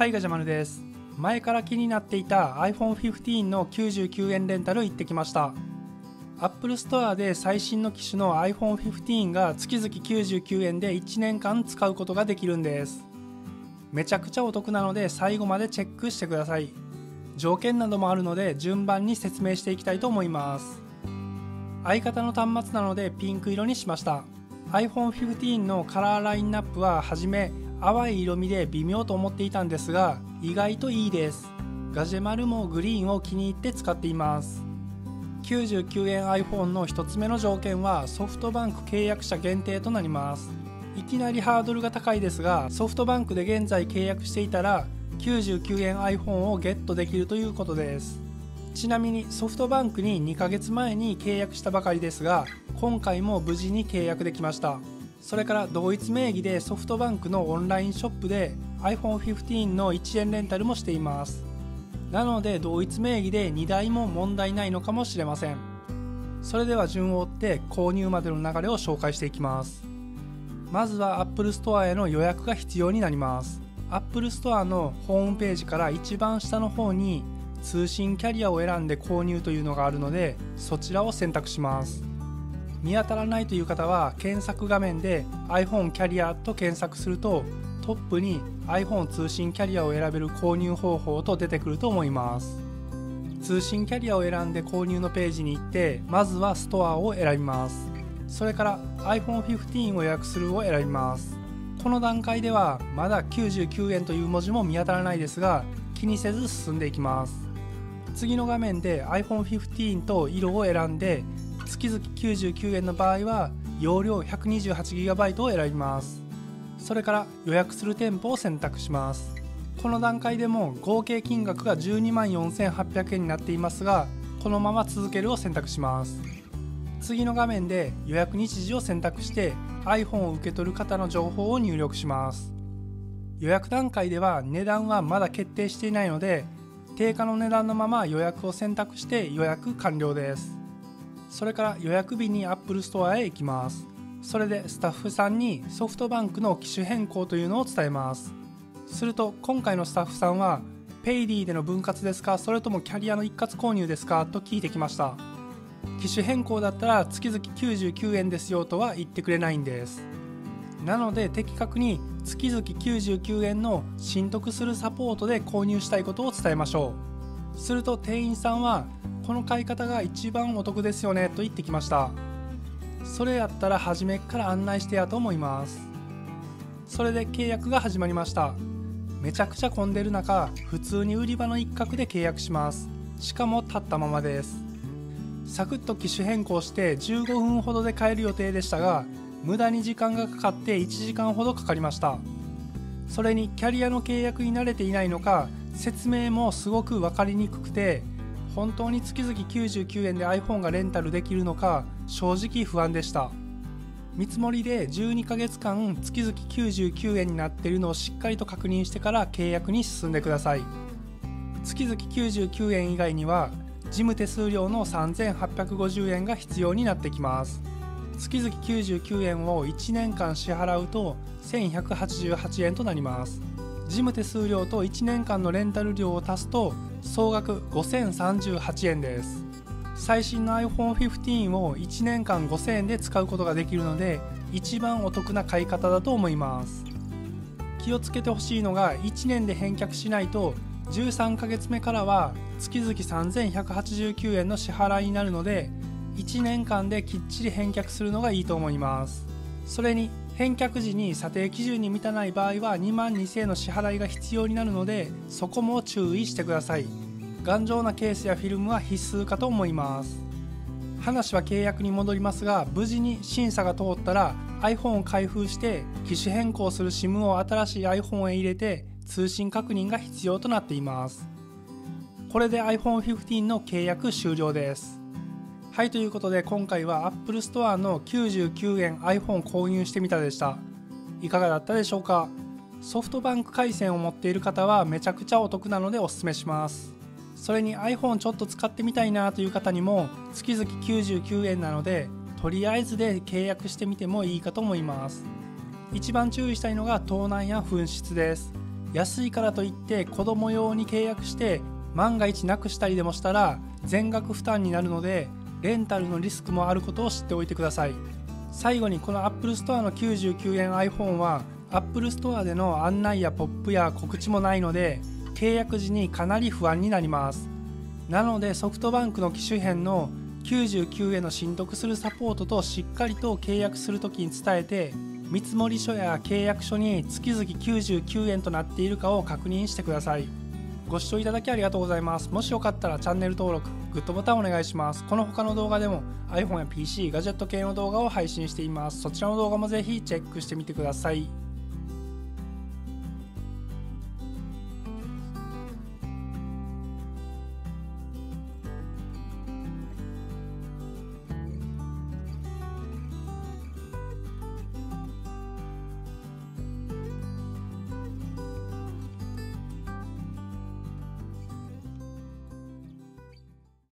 はいガジャマルです。前から気になっていた iPhone15 の99円レンタル行ってきました。Apple Store で最新の機種の iPhone15 が月々99円で1年間使うことができるんです。めちゃくちゃお得なので最後までチェックしてください。条件などもあるので順番に説明していきたいと思います。相方の端末なのでピンク色にしました。iPhone15 のカラーラインナップははじめ淡い色味で微妙と思っていたんですが意外といいです。ガジェマルもグリーンを気に入って使っています。99円 iPhone の1つ目の条件はソフトバンク契約者限定となります。いきなりハードルが高いですがソフトバンクで現在契約していたら99円 iPhone をゲットできるということです。ちなみにソフトバンクに2ヶ月前に契約したばかりですが今回も無事に契約できました。それから同一名義でソフトバンクのオンラインショップで iPhone15 の1円レンタルもしています。なので同一名義で2台も問題ないのかもしれません。それでは順を追って購入までの流れを紹介していきます。まずは Apple Store への予約が必要になります。Apple Store のホームページから一番下の方に通信キャリアを選んで購入というのがあるのでそちらを選択します。見当たらないという方は検索画面で iPhone キャリアと検索するとトップに iPhone 通信キャリアを選べる購入方法と出てくると思います。通信キャリアを選んで購入のページに行ってまずはストアを選びます。それから iPhone15 を予約するを選びます。この段階ではまだ99円という文字も見当たらないですが気にせず進んでいきます。次の画面で iPhone15 と色を選んで月々99円の場合は容量 128GB を選びます。それから予約する店舗を選択します。この段階でも合計金額が12万4800円になっていますがこのまま続けるを選択します。次の画面で予約日時を選択して iPhone を受け取る方の情報を入力します。予約段階では値段はまだ決定していないので定価の値段のまま予約を選択して予約完了です。それから予約日に Apple Store へ行きます。それでスタッフさんにソフトバンクの機種変更というのを伝えます。すると今回のスタッフさんはペイディでの分割ですか？それともキャリアの一括購入ですか？と聞いてきました。機種変更だったら月々99円ですよとは言ってくれないんです。なので的確に月々99円の新得するサポートで購入したいことを伝えましょう。すると店員さんはこの買い方が一番お得ですよねと言ってきました。それやったら初めから案内してやと思います。それで契約が始まりました。めちゃくちゃ混んでる中普通に売り場の一角で契約します。しかも立ったままです。サクッと機種変更して15分ほどで買える予定でしたが無駄に時間がかかって1時間ほどかかりました。それにキャリアの契約に慣れていないのか説明もすごく分かりにくくて本当に月々99円で iPhone がレンタルできるのか正直不安でした。見積もりで12ヶ月間月々99円になっているのをしっかりと確認してから契約に進んでください。月々99円以外には事務手数料の3850円が必要になってきます。月々99円を1年間支払うと1188円となります。事務手数料と1年間のレンタル料を足すと総額5038円です。最新の iPhone15 を1年間5000円で使うことができるので一番お得な買い方だと思います。気をつけてほしいのが1年で返却しないと13ヶ月目からは月々3189円の支払いになるので1年間できっちり返却するのがいいと思います。それに返却時に査定基準に満たない場合は2万2000円の支払いが必要になるのでそこも注意してください。頑丈なケースやフィルムは必須かと思います。話は契約に戻りますが無事に審査が通ったら iPhone を開封して機種変更する SIM を新しい iPhone へ入れて通信確認が必要となっています。これで iPhone15 の契約終了です。はいということで今回は Apple Store の99円 iPhone 購入してみたでした。いかがだったでしょうか？ソフトバンク回線を持っている方はめちゃくちゃお得なのでおすすめします。それに iPhone ちょっと使ってみたいなという方にも月々99円なのでとりあえずで契約してみてもいいかと思います。一番注意したいのが盗難や紛失です。安いからといって子供用に契約して万が一なくしたりでもしたら全額負担になるのでレンタルのリスクもあることを知っておいてください。最後にこの Apple Store の99円 iPhone は Apple Store での案内やポップや告知もないので契約時にかなり不安になります。なのでソフトバンクの機種編の99円の申読するサポートとしっかりと契約するときに伝えて見積書や契約書に月々99円となっているかを確認してください。ご視聴いただきありがとうございます。もしよかったらチャンネル登録グッドボタンお願いします。この他の動画でも iPhone や PC ガジェット系の動画を配信しています。そちらの動画もぜひチェックしてみてください。